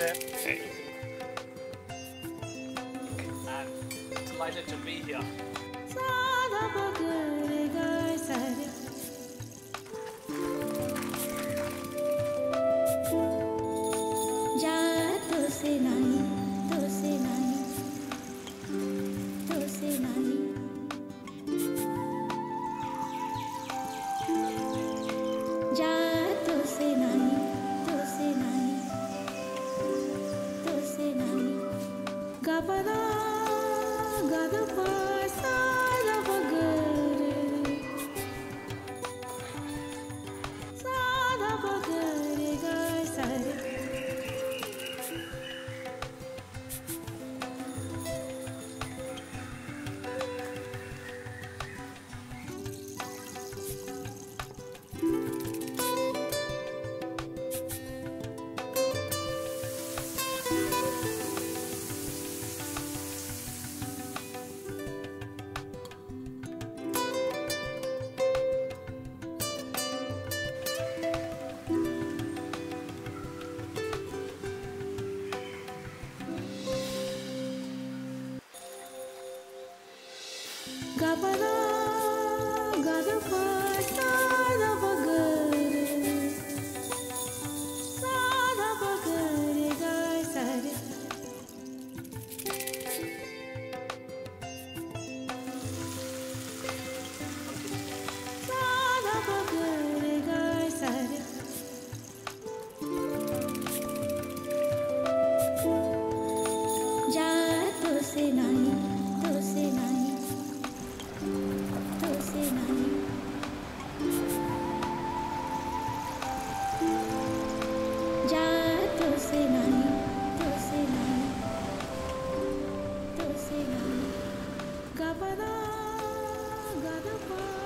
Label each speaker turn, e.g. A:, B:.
A: Hey. And delighted to be here.
B: Gapada, Gadapa. Gabada, Gabada, The da.